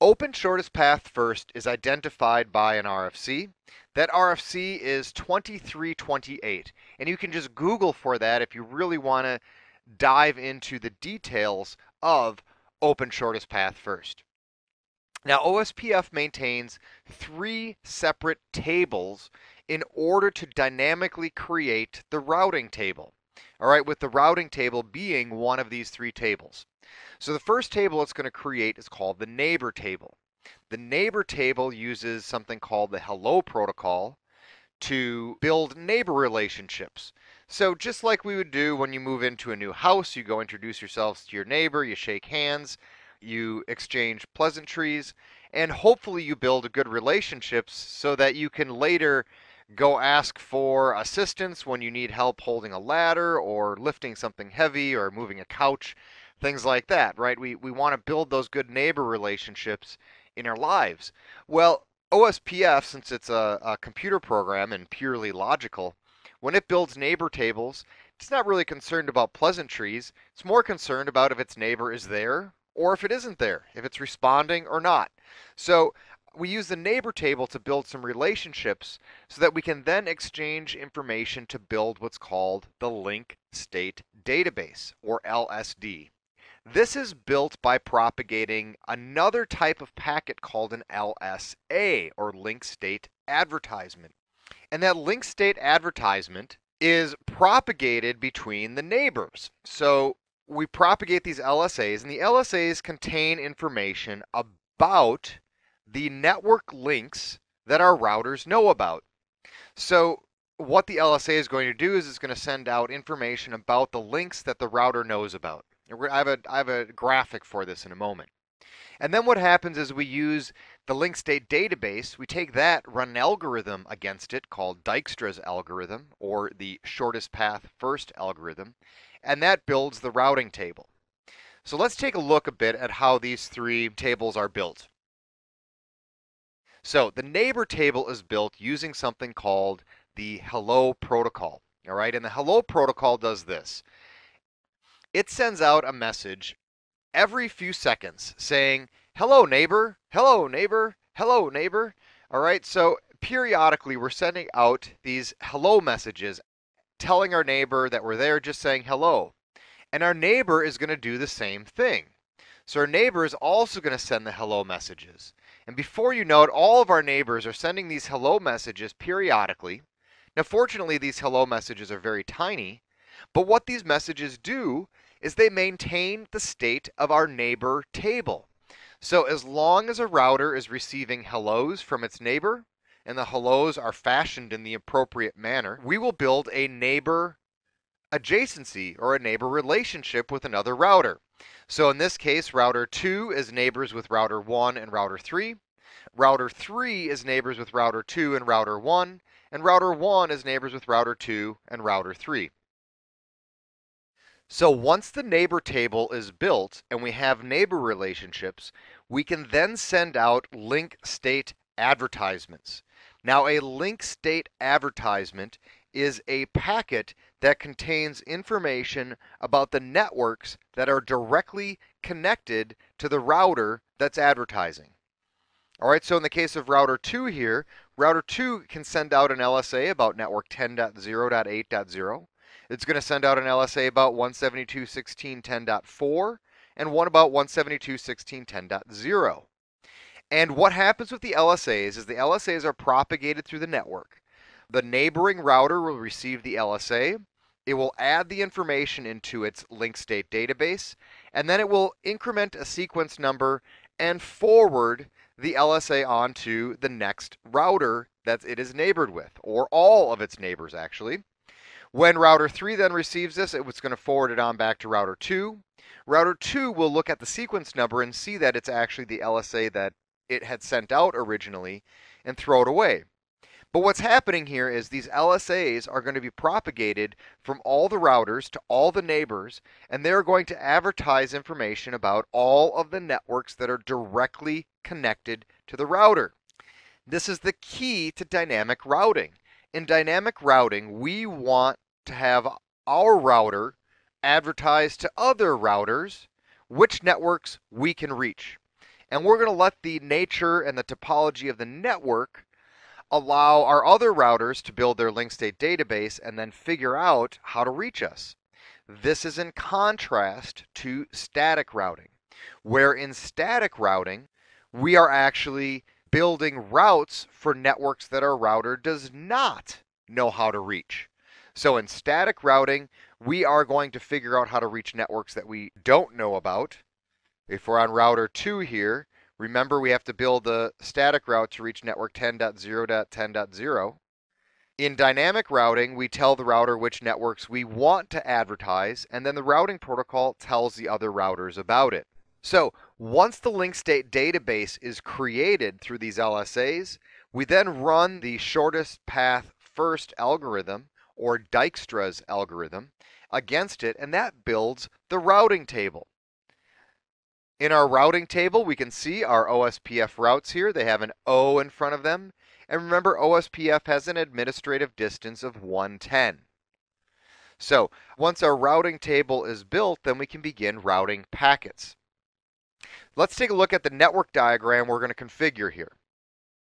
Open shortest path first is identified by an RFC. That RFC is 2328. And you can just Google for that if you really want to dive into the details of open shortest path first. Now, OSPF maintains three separate tables in order to dynamically create the routing table. All right, with the routing table being one of these three tables. So the first table it's going to create is called the neighbor table. The neighbor table uses something called the hello protocol to build neighbor relationships. So just like we would do when you move into a new house, you go introduce yourselves to your neighbor, you shake hands, you exchange pleasantries, and hopefully you build good relationships so that you can later go ask for assistance when you need help holding a ladder or lifting something heavy or moving a couch, things like that, right? We, we want to build those good neighbor relationships in our lives. Well, OSPF, since it's a, a computer program and purely logical, when it builds neighbor tables, it's not really concerned about pleasantries. It's more concerned about if its neighbor is there or if it isn't there, if it's responding or not. So we use the neighbor table to build some relationships so that we can then exchange information to build what's called the link state database or LSD. This is built by propagating another type of packet called an LSA or link state advertisement. And that link state advertisement is propagated between the neighbors. So we propagate these LSAs, and the LSAs contain information about the network links that our routers know about. So what the LSA is going to do is it's going to send out information about the links that the router knows about. I have a, I have a graphic for this in a moment. And then what happens is we use the link state database, we take that, run an algorithm against it called Dijkstra's algorithm or the shortest path first algorithm, and that builds the routing table. So let's take a look a bit at how these three tables are built. So the neighbor table is built using something called the hello protocol. All right, and the hello protocol does this. It sends out a message every few seconds saying, hello neighbor, hello neighbor, hello neighbor. All right, so periodically we're sending out these hello messages telling our neighbor that we're there, just saying hello. And our neighbor is going to do the same thing. So our neighbor is also going to send the hello messages. And before you know it, all of our neighbors are sending these hello messages periodically. Now, fortunately, these hello messages are very tiny, but what these messages do is they maintain the state of our neighbor table. So as long as a router is receiving hellos from its neighbor, and the hellos are fashioned in the appropriate manner, we will build a neighbor adjacency or a neighbor relationship with another router. So in this case, router 2 is neighbors with router 1 and router 3. Router 3 is neighbors with router 2 and router 1. And router 1 is neighbors with router 2 and router 3. So once the neighbor table is built and we have neighbor relationships, we can then send out link state advertisements. Now a link state advertisement is a packet that contains information about the networks that are directly connected to the router that's advertising. All right, so in the case of router 2 here, router 2 can send out an LSA about network 10.0.8.0. It's going to send out an LSA about 172.16.10.4 and one about 172.16.10.0. And what happens with the LSAs is the LSAs are propagated through the network. The neighboring router will receive the LSA. It will add the information into its link state database, and then it will increment a sequence number and forward the LSA onto the next router that it is neighbored with, or all of its neighbors actually. When router 3 then receives this, it's going to forward it on back to router 2. Router 2 will look at the sequence number and see that it's actually the LSA that it had sent out originally and throw it away. But what's happening here is these LSAs are going to be propagated from all the routers to all the neighbors, and they're going to advertise information about all of the networks that are directly connected to the router. This is the key to dynamic routing. In dynamic routing, we want to have our router advertise to other routers which networks we can reach. And we're going to let the nature and the topology of the network allow our other routers to build their link state database and then figure out how to reach us. This is in contrast to static routing, where in static routing, we are actually building routes for networks that our router does not know how to reach. So in static routing, we are going to figure out how to reach networks that we don't know about. If we're on router 2 here, remember we have to build the static route to reach network 10.0.10.0. In dynamic routing, we tell the router which networks we want to advertise, and then the routing protocol tells the other routers about it. So once the link state database is created through these LSAs, we then run the shortest path first algorithm, or Dijkstra's algorithm, against it, and that builds the routing table. In our routing table, we can see our OSPF routes here. They have an O in front of them. And remember, OSPF has an administrative distance of 110. So once our routing table is built, then we can begin routing packets. Let's take a look at the network diagram we're going to configure here.